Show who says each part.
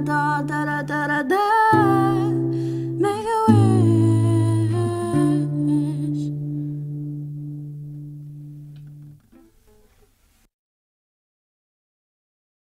Speaker 1: da da da da da da.